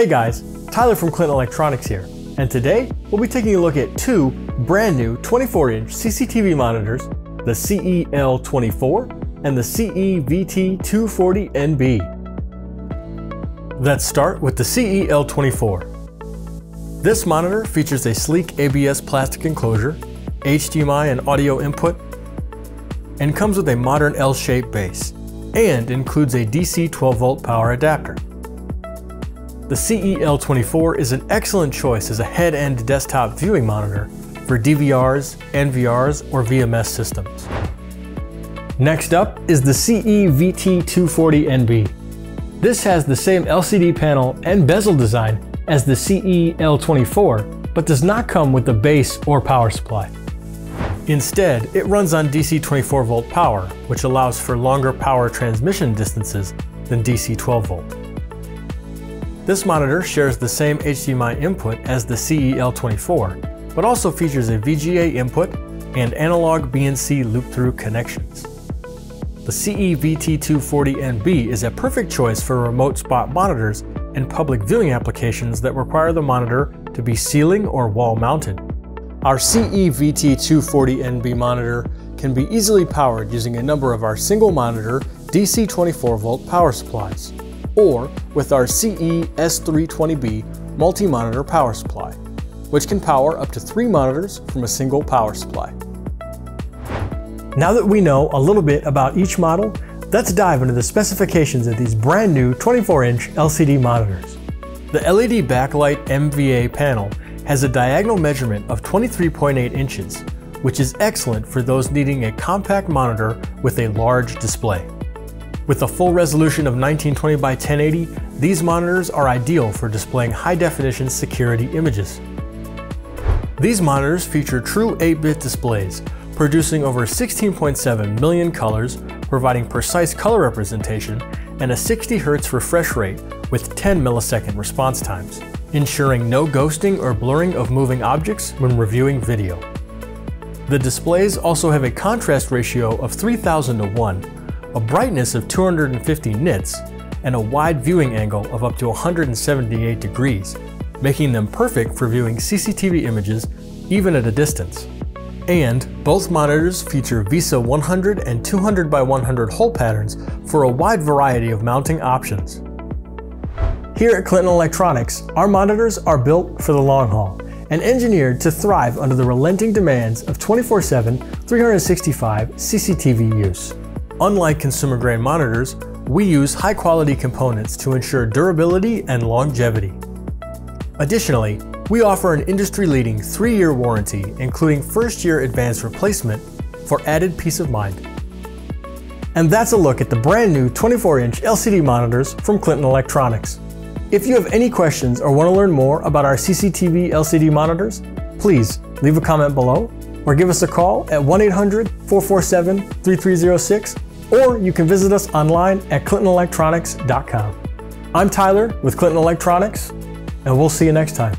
Hey guys, Tyler from Clinton Electronics here, and today we'll be taking a look at two brand new 24-inch CCTV monitors, the CEL24 and the CEVT240NB. Let's start with the CEL24. This monitor features a sleek ABS plastic enclosure, HDMI and audio input, and comes with a modern L-shaped base, and includes a DC 12 volt power adapter. The CEL24 is an excellent choice as a head-end desktop viewing monitor for DVRs, NVRs, or VMS systems. Next up is the CEVT240NB. This has the same LCD panel and bezel design as the CEL24, but does not come with the base or power supply. Instead, it runs on DC 24 volt power, which allows for longer power transmission distances than DC 12 volt. This monitor shares the same HDMI input as the CEL24, but also features a VGA input and analog BNC loop-through connections. The CEVT240NB is a perfect choice for remote spot monitors and public viewing applications that require the monitor to be ceiling or wall mounted. Our CEVT240NB monitor can be easily powered using a number of our single monitor DC 24 volt power supplies or with our CE S320B multi-monitor power supply, which can power up to three monitors from a single power supply. Now that we know a little bit about each model, let's dive into the specifications of these brand new 24-inch LCD monitors. The LED backlight MVA panel has a diagonal measurement of 23.8 inches, which is excellent for those needing a compact monitor with a large display. With a full resolution of 1920 by 1080, these monitors are ideal for displaying high-definition security images. These monitors feature true 8-bit displays, producing over 16.7 million colors, providing precise color representation, and a 60 Hz refresh rate with 10 millisecond response times, ensuring no ghosting or blurring of moving objects when reviewing video. The displays also have a contrast ratio of 3000 to 1, a brightness of 250 nits, and a wide viewing angle of up to 178 degrees, making them perfect for viewing CCTV images even at a distance. And both monitors feature VESA 100 and 200 by 100 hole patterns for a wide variety of mounting options. Here at Clinton Electronics, our monitors are built for the long haul and engineered to thrive under the relenting demands of 24-7, 365 CCTV use. Unlike consumer-grade monitors, we use high-quality components to ensure durability and longevity. Additionally, we offer an industry-leading 3-year warranty, including first-year advanced replacement for added peace of mind. And that's a look at the brand new 24-inch LCD monitors from Clinton Electronics. If you have any questions or want to learn more about our CCTV LCD monitors, please leave a comment below or give us a call at 1-800-447-3306 or you can visit us online at clintonelectronics.com. I'm Tyler with Clinton Electronics, and we'll see you next time.